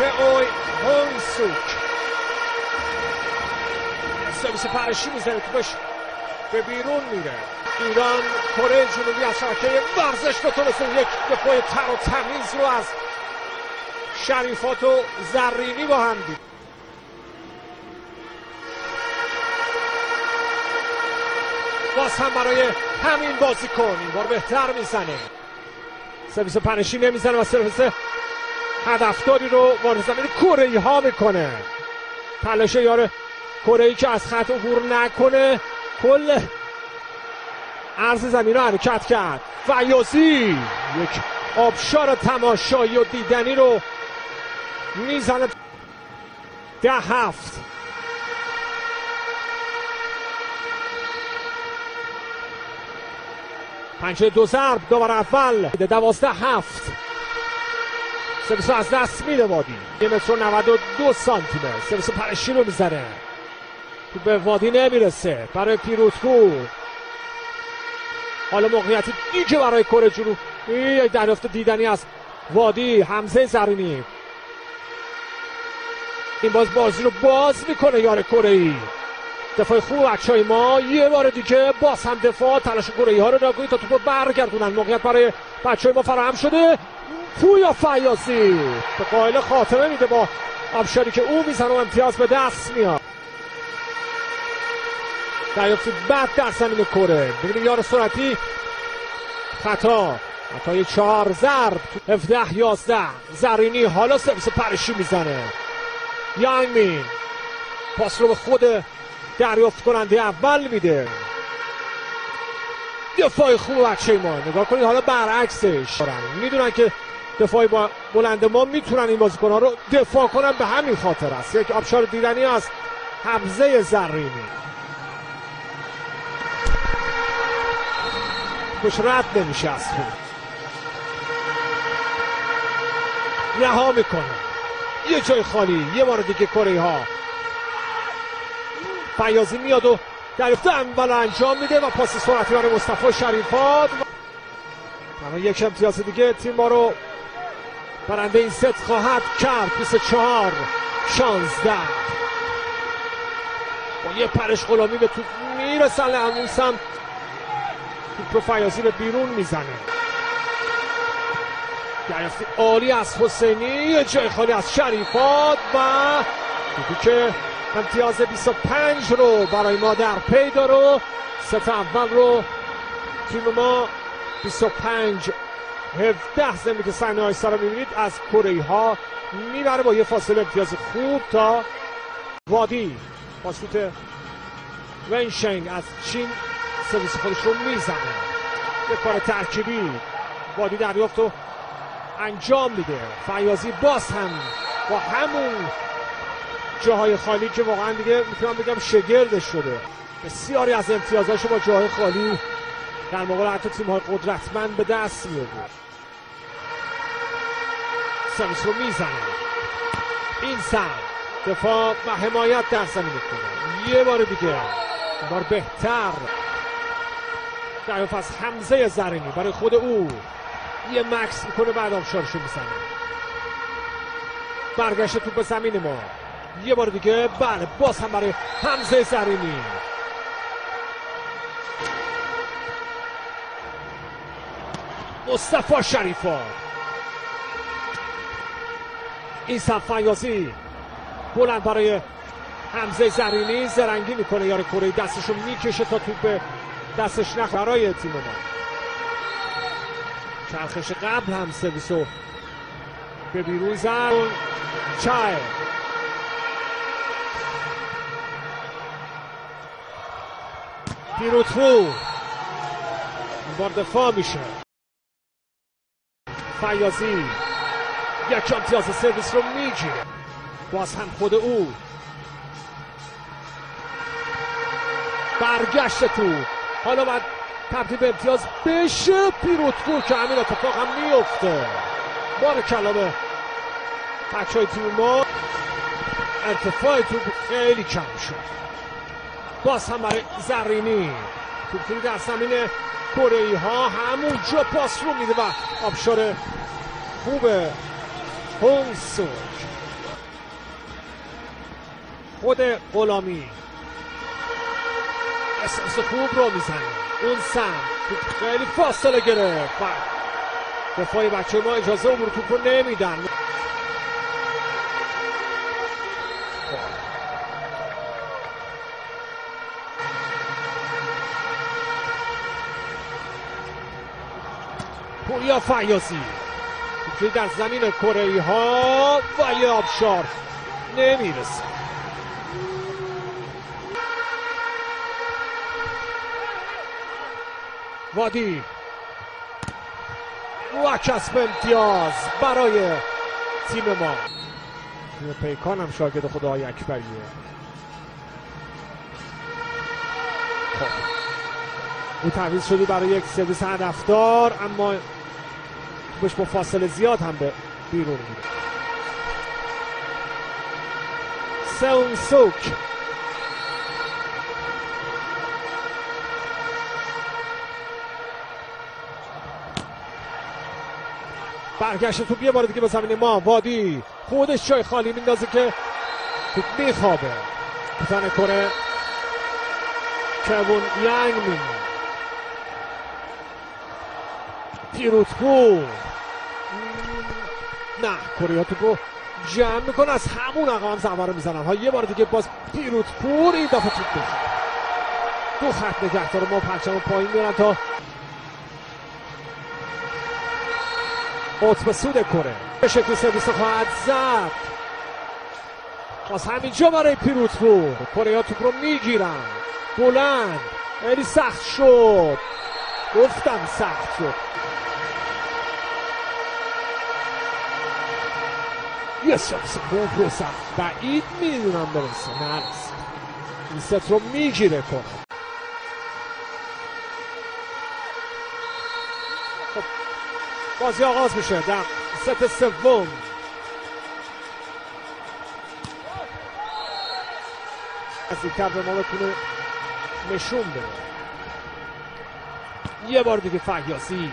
اوی هونگ سوک سرویس پرشی می‌زنه توپش به بیرون میره ایران کره جنوبی از شبکه ورزش به تونسته یک دفاع تر و تمیز رو از شریفات و زرینی با هم دید باز هم برای همین بازی کن این بار بهتر می‌زنه سرویس پنشی نمی‌زنه و سرویس هدفداری رو وارد زمین کره ها می‌کنه. تلاش یار کره که از خط عبور نکنه کل عرض زمین رو حرکت کرد. فیاضی یک آبشار تماشایی و دیدنی رو می‌زنه. ده هفت. پنجه دو ضرب دوباره اول. دوازده هفت. سرویس از دست میده وادی یه متر و 92 سانتی متر سرویس پرشی رو می‌زنه. تو به وادی نمی‌رسه. برای پیروتکو حالا موقعیت دیگه برای کره جنوب. یک دریافت دیدنی از وادی حمزه زرینی. این باز بازی رو باز می‌کنه یار کره ای. دفاع خوب بچه ما. یه بار دیگه باز هم دفاع تلاش کره ها رو نگویی تا توپ برگردونن. موقعیت برای بچه ما فراهم شده. پویا فیاسی به قائل خاتمه میده با آبشاری که او می‌زنه و امتیاز به دست میاد. دریافت بعد در زمین کره. ببینیم یار سرعتی. خطا. خطای چهار ضرب 17 11 زرینی حالا سرویس پرشی می‌زنه. یانگمین پاس رو به خود دریافت کننده اول میده. دفاع خوب بچه ما نگاه کنید حالا برعکسش. می‌دونن که دفاعی با بلند ما می‌تونن این بازیکنها رو دفاع کنن به همین خاطر است. یک آبشار دیدنی از حمزه زرینی. خوش رد نمیشه از رها می‌کنه. یه جای خالی یه بار دیگه کره ها. فیازی میاد و دریافت اول انجام میده و پاس سرعتی برای مصطفی شریفات اما یک امتیاز دیگه تیم ما رو برنده این ست خواهد کرد. 24 16 با یه پرش غلامی به توپ می‌رسن همون سمت توپ رو فیاضی به بیرون می‌زنه. دریافتی عالی از حسینی. جای خالی از شریفات و توپی که امتیاز 25 رو برای ما در پی داره. ست اول رو تیم ما 25 17 زمین که صحنه های رو می‌بینید از کره ها می‌بره با یه فاصله امتیاز خوب تا وادی. پاسوت ونشنگ از چین سرویس خودش رو می‌زنه. یه کار ترکیبی. وادی دریافت رو انجام میده. فیازی باز هم با همون جاهای خالی که واقعا دیگه می‌تونم بگم شگرد شده. بسیاری از امتیازاشو با جاهای خالی در مقابل حتی تیم های قدرتمند به دست میاره سرویس رو می‌زنه. این سر دفاع و حمایت در زمین کنه یه بار دیگه. بار بهتر. در از حمزه زرینی برای خود او. یه مکس می‌کنه بعد آبشارشو می‌زنه. برگشت تو به زمین ما. یه بار دیگه بله باز هم برای حمزه زرینی. مصطفی شریفا. این فیاضی بلند برای حمزه زرینی زرنگی می‌کنه یار کره دستشو می‌کشه تا توپ دستش نخ برای تیم ما چرخش قبل هم سرویسو به بیرون زن چای. پیروتفو این بار دفاع میشه. فیازی یک امتیاز سرویس رو می‌گیره. باز هم خود او. برگشت تو. حالا باید تبدیل به امتیاز بشه. پیروتفو که همین اتفاق هم میفته بار کلامه بچه های تیم ما. ارتفاع تو خیلی کم شد. باز هم برای زرینی. توپی در زمین کره ها همونجا پاس رو میده و آبشار خوب هونسو. خود غلامی. اساس خوب رو می‌زنه. اون سم. خیلی فاصله گرفت. دفاعی بچه ما اجازه عبور توپ رو نمیدن. پویا فیاسی توی در زمین کره ها ولی آبشار نمی‌رسه. وادی. و کسب امتیاز برای تیم ما. تیم پیکان هم شاگرد خدای اکبریه. خب. او تعویض شدی برای یک سرویس هدفدار اما توپش با فاصله زیاد هم به بیرون میره. سون سوک. برگشت توپ یه بار دیگه به زمین ما. وادی. خودش جای خالی میندازه که توپ میخوابه. بزن کره. کوون ینگ می پیروتپور نه. کره توپو جمع می‌کنه. از همون آقا هم زمان رو می‌زنن. ها یه بار دیگه باز پیروتپور این دفعه توپ دو خط نگهدار ما پرچم پایین میرن تا قطب سود کره. به شکل سرویس خواهد زد. باز همینجا برای پیروتپور کره ها توپ رو می‌گیرن. بلند. خیلی سخت شد. گفتم سخت شد. یه سرویس خوب رو سخت بعید می‌دونم برسه نرسه این ست رو می‌گیره کنه خب بازی آغاز میشه در ست سوم نزدیکتر به ما بتونه نشون بده یه بار دیگه فیاسی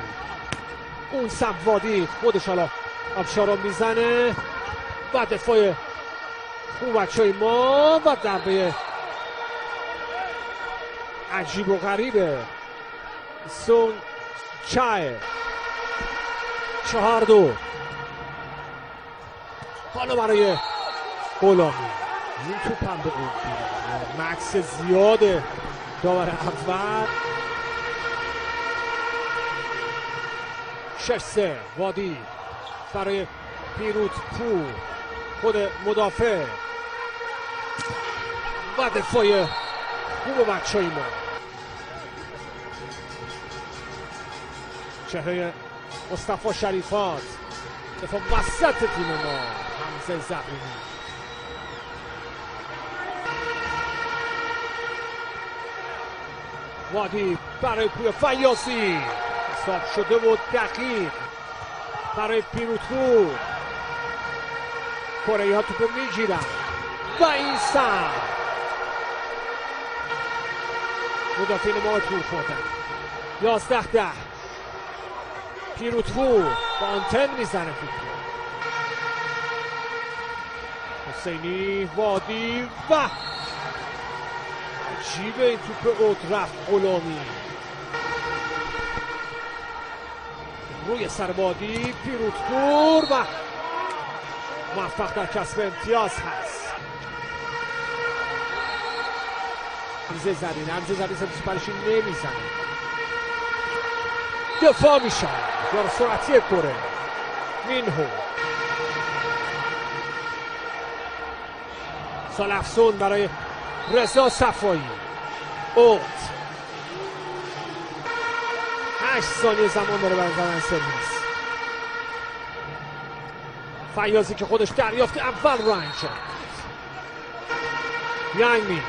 اون سبوادی خودش حالا آبشارا می‌زنه و دفاع خوب بچه های ما و ضربه عجیب و غریبه سون چای چهار دو حالا برای غلامی این توپ هم به مکس زیاده داور اول شش سه وادی برای پیروت پور خود مدافع. و دفاع خوب بچه ما. چهره مصطفی شریفات. دفاع وسط تیم ما. حمزه زبونی وادی برای پویا فیاسی حساب شده و دقیق. برای پیروتپور کره ها توپو می‌گیرن. و این سر. مدافعین ما تور خوردن یازده ده. پیروتپور با آنتن می‌زنه توپو حسینی وادی و عجیبه این توپ اوت رفت غلامی. روی سربادی پیروتپور و موفق در کسب امتیاز هست. ریزه زرین همزه زرین سمتش برشی نمی‌زنه. دفاع میشن یار سرعتی کره مینهو. سال افسون برای رضا صفایی. اوت. هشت ثانیه زمان داره برای زدن سرویس. فیاضی که خودش دریافت اول رو انجام ینگمین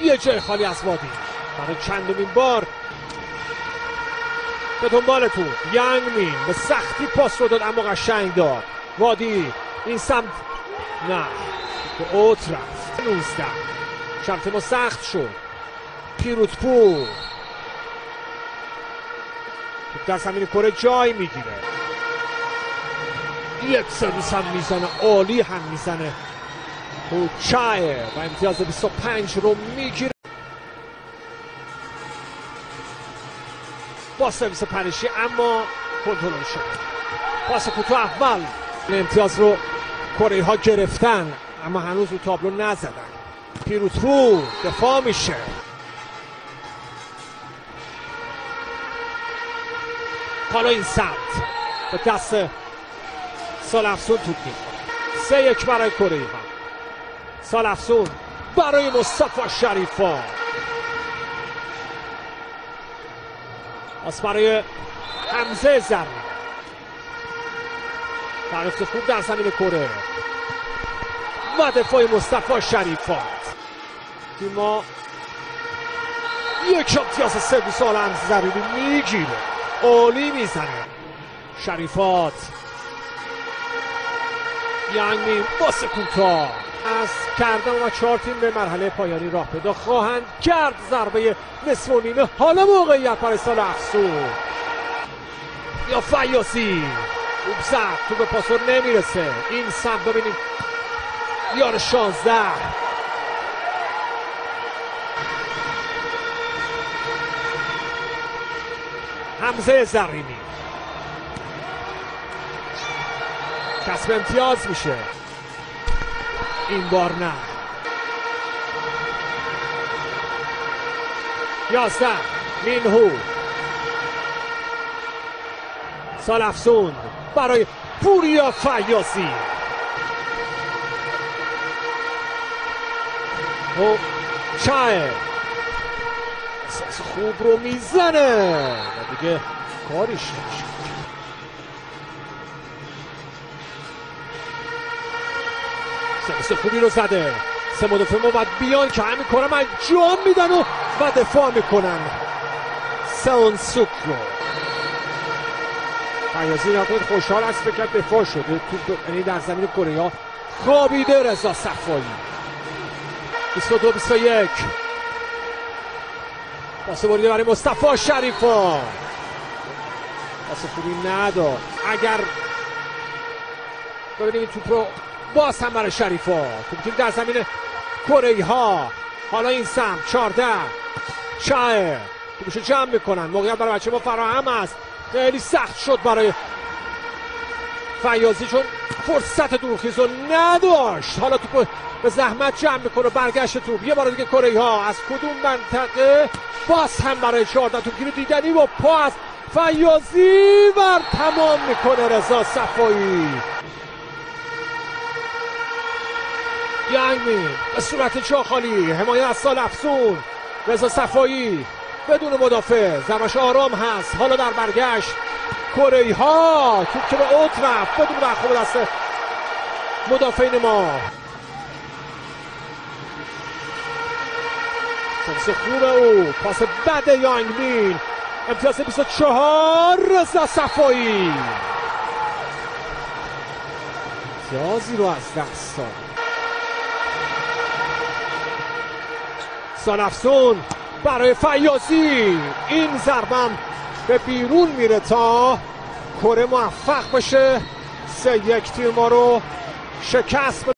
یه جای خالی از وادی. برای چندمین بار به دنبال تو. ینگمین به سختی پاس رو داد اما قشنگ داد. وادی این سمت. نه. به اوت رفت. 19 شرط ما سخت شد. پیروتپور در زمین کره جای می‌گیره. یک سرویس هم می‌زنه عالی هم می‌زنه کوچای و امتیاز 25 رو می‌گیره با سرویس پنشی اما کنترل شد پاس کوتاه اول امتیاز رو کره ها گرفتن اما هنوز رو تابلو نزدن پیروترو دفاع میشه حالا این سمت به دست سال افسون توپ سه یک برای کره ها سال افسون برای مصطفی شریفا. از برای حمزه زرمی تعریف خوب در زمین کره. و دفاع مصطفی شریفات تیما یک امتیاز سوی سال هم زمینی می‌گیره. عالی می‌زنه. شریفات یعنی باس کوتاه از کردن و چهار تیم به مرحله پایانی راه پیدا خواهند کرد. ضربه نصف و نیمه حالا موقعیت برای سال افسون یا فیاسی خوب زد تو به پاسور نمی‌رسه. این سمت ببینیم. یار شانزده. حمزه زرینی کسب امتیاز میشه. این بار نه. یازده. مینهو. سال افسون. برای پوریا فیاسی و چای. خوب رو می‌زنه. دیگه کارش نمیشه. سرویس خوبی رو زده. سه مدافع ما باید بیان که همین کارم انجام میدن و و دفاع می‌کنن. سون سوک رو. فیاضی نکنید خوشحال است فکر دفاع شده. یعنی در زمین کره خوابیده رضا صفایی. 22 21 پاس بریده برای مصطفی شریفا. پاس خوبی نداد. اگر ببینیم این توپ رو باز هم برای شریفا. توپ در زمین کره ها. حالا این سم 14 شایر توپشو جمع می‌کنن. موقعیت برای بچه ما فراهم است. خیلی سخت شد برای فیاضی چون فرصت دورخیز رو نداشت. حالا توپ به زحمت جمع می‌کنه برگشت توپ. یه بار دیگه کره ها. از کدوم منطقه؟ باز هم برای 14 توپ گیری دیدنی با پاس. فیاضی بر تمام می‌کنه رضا صفایی. یعنی به صورت چا خالی حمایت از سال افسون. رضا صفایی بدون مدافع. زمش آرام هست. حالا در برگشت. کره ها توپ که به اوت رفت. بدون برخورد دست مدافعین ما. سرس خوب او. پاس بد یانگمین امتیاز 24 رضا صفایی. امتیازی رو از دست داد. سانفسون برای فیاضی. این ضربم به بیرون میره تا کره موفق بشه سه یک تیم ما رو شکست